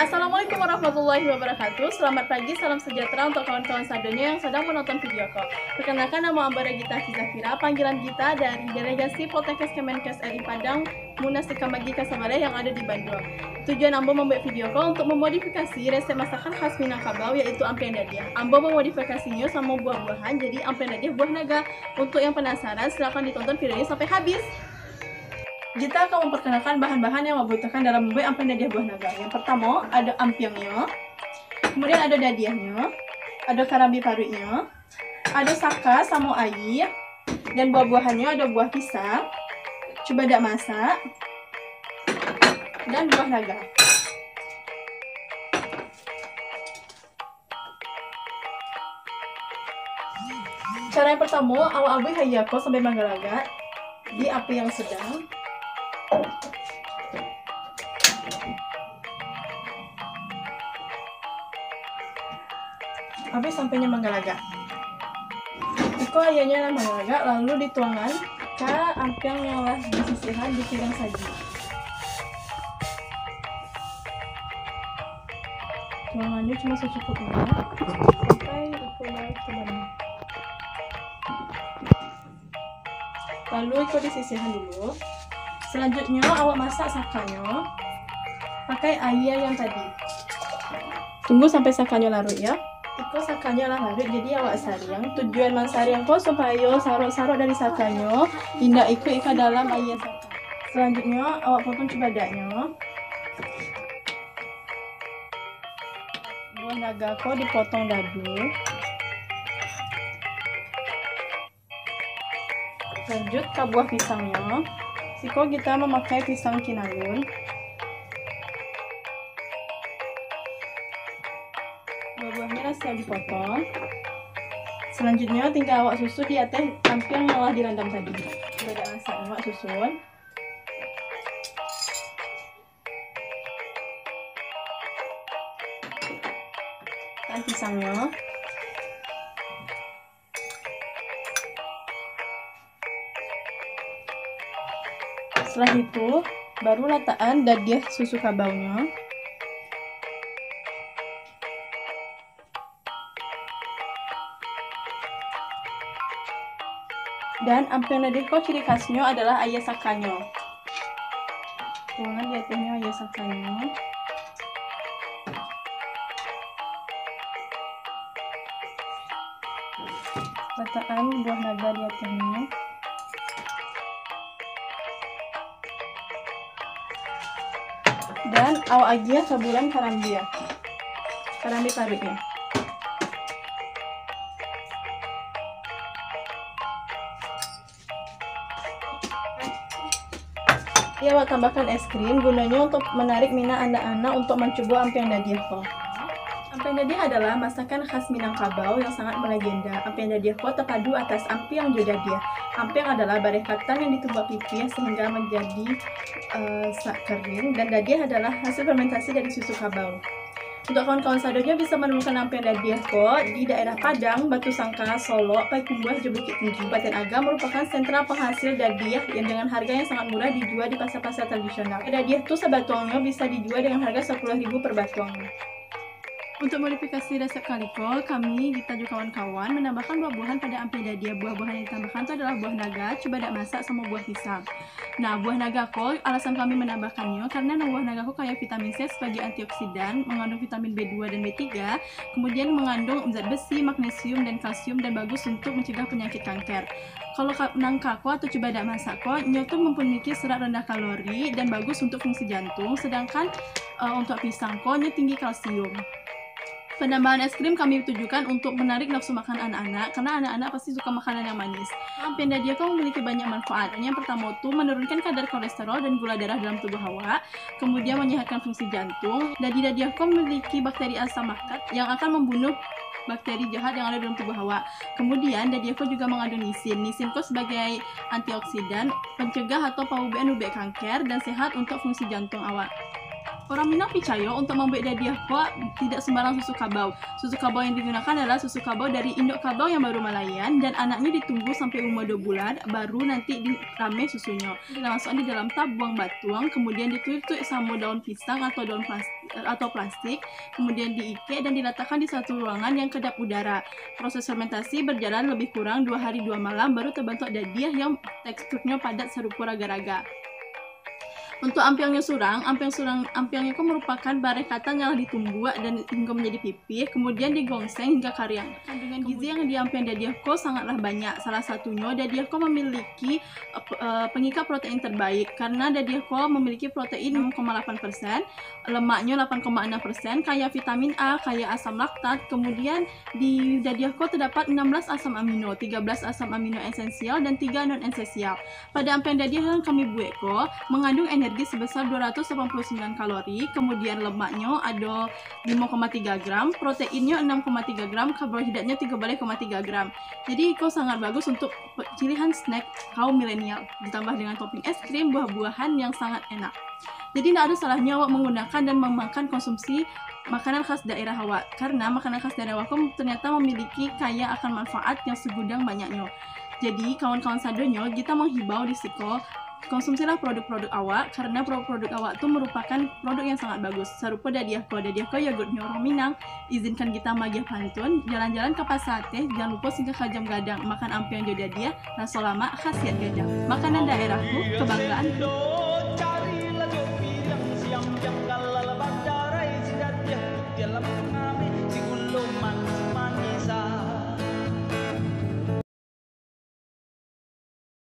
Assalamualaikum warahmatullahi wabarakatuh. Selamat pagi, salam sejahtera untuk kawan-kawan sadonya yang sedang menonton video call. Perkenalkan nama Ambara Gita Kizakira Panggilan Gita dari Delegasi Poltekkes Kemenkes RI Padang Munasika Magi Kasamara yang ada di Bandung. Tujuan Ambo membuat video call untuk memodifikasi resep masakan khas Minangkabau yaitu ampiang dadiah Ambo memodifikasinya sama buah-buahan jadi ampiang dadiah buah naga. Untuk yang penasaran silahkan ditonton videonya sampai habis kita akan memperkenalkan bahan-bahan yang membutuhkan dalam membuat ampiang dadiah buah naga. Yang pertama ada ampiangnya, kemudian ada dadiahnya, ada karambi parunya, ada saka sama air, dan buah-buahannya ada buah pisang, tidak masak, dan buah naga. Cara yang pertama, awal abu hayako sampai manggalaga di api yang sedang. Api sampainya menggalaga. Iko ayahnya menggalaga lalu dituangkan ke ampiang yang telah disisihkan di piring saji. Tuangannya cuma secukupnya sampai Iko naik ke bawah. Lalu Iko disisihkan dulu. Selanjutnya awak masak sakanya pakai air yang tadi. Tunggu sampai sakanya larut ya. Iko sakanya lah larut jadi awak sariang. Tujuan mansariang kau supaya sarok-sarok dari sakanya tidak ikut ke dalam air saka. Selanjutnya awak potong cibadaknya. Buah naga kau dipotong dadu. Lanjut ke buah pisangnya. Siko kita memakai pisang kinalun. Siap dipotong. Selanjutnya tinggal awak susu di atas yang telah direndam tadi. Ada masak awak susun. Dan pisangnya. Setelah itu, baru letakkan dadiah susu kabaunya. Dan dadiah ciri khasnya adalah ayah sakanya. Tuangan ayah sakanya. Letakkan buah naga di atasnya. dan awak agia sebulan karambia karambi parutnya Ya, awak tambahkan es krim gunanya untuk menarik minat anak-anak untuk mencoba ampiang dadiah ko. Ampiang dadiah adalah masakan khas Minangkabau yang sangat melegenda. Ampiang dadiah ko terpadu atas ampiang jodadiah. Ampiang adalah bareh kacang yang ditumbuk pipih sehingga menjadi uh, kering dan dadiah adalah hasil fermentasi dari susu kabau. Untuk kawan-kawan sadonya bisa menemukan ampiang dadiah kok di daerah Padang, Batu Sangka, Solo, Payakumbuh, Bukit Tinggi, Paten Aga merupakan sentra penghasil dadiah yang dengan harga yang sangat murah dijual di pasar-pasar tradisional. Dadiah itu sebatongnya bisa dijual dengan harga 10.000 per batong. Untuk modifikasi resep kaliko, kami Gita juga kawan-kawan menambahkan buah-buahan pada ampiang dadiah. Buah-buahan yang ditambahkan itu adalah buah naga, cibadak masak, sama buah pisang. Nah, buah naga kol, alasan kami menambahkannya karena buah naga kol kaya vitamin C sebagai antioksidan, mengandung vitamin B2 dan B3, kemudian mengandung zat besi, magnesium, dan kalsium dan bagus untuk mencegah penyakit kanker. Kalau nangka ko atau cibadak masak ko, itu memiliki serat rendah kalori dan bagus untuk fungsi jantung, sedangkan uh, untuk pisang ko tinggi kalsium. Penambahan es krim kami tujukan untuk menarik nafsu makan anak-anak karena anak-anak pasti suka makanan yang manis. Ampiang dadiah kau memiliki banyak manfaat. Yang pertama itu menurunkan kadar kolesterol dan gula darah dalam tubuh hawa, kemudian menyehatkan fungsi jantung. Dadi dadiah kau memiliki bakteri asam laktat yang akan membunuh bakteri jahat yang ada dalam tubuh hawa. Kemudian dadiah kau juga mengandung nisin. Nisin kau sebagai antioksidan, pencegah atau paubean ubek kanker dan sehat untuk fungsi jantung awak. Orang Minang percaya untuk membuat dadiah kuah tidak sembarang susu kabau. Susu kabau yang digunakan adalah susu kabau dari induk kabau yang baru melayan dan anaknya ditunggu sampai umur 2 bulan baru nanti dirame susunya. Dimasukkan di dalam tabung batuang kemudian ditutup sama daun pisang atau daun plastik atau plastik kemudian diikat dan diletakkan di satu ruangan yang kedap udara. Proses fermentasi berjalan lebih kurang dua hari dua malam baru terbentuk dadiah yang teksturnya padat serupa raga-raga. Untuk ampiangnya surang, ampiang surang ampiang itu merupakan barang kata yang ditumbuk dan hingga menjadi pipih, kemudian digongseng hingga karyang. Kandungan gizi yang di ampiang dadiahko sangatlah banyak. Salah satunya dadiahko memiliki uh, pengikat protein terbaik karena dadiahko memiliki protein 6,8%, lemaknya 8,6%, kaya vitamin A, kaya asam laktat. Kemudian di dadiahko terdapat 16 asam amino, 13 asam amino esensial dan 3 non esensial. Pada ampiang dadiah yang kami buat ko mengandung energi energi sebesar 289 kalori, kemudian lemaknya ada 5,3 gram, proteinnya 6,3 gram, karbohidratnya 13,3 gram. Jadi itu sangat bagus untuk pilihan snack kaum milenial, ditambah dengan topping es krim, buah-buahan yang sangat enak. Jadi tidak ada salahnya awak menggunakan dan memakan konsumsi makanan khas daerah awak karena makanan khas daerah awak ternyata memiliki kaya akan manfaat yang segudang banyaknya. Jadi kawan-kawan sadonya kita menghibau di Siko konsumsilah produk-produk awak karena produk-produk awak itu merupakan produk yang sangat bagus. Serupa dadiahko, dadiahko yogurtnya orang Minang. Izinkan kita magiah pantun, jalan-jalan ke pasar teh, jangan lupa singgah ke jam gadang, makan ampiang jodoh dia, rasa lama khasiat gajah. Makanan daerahku, kebanggaan.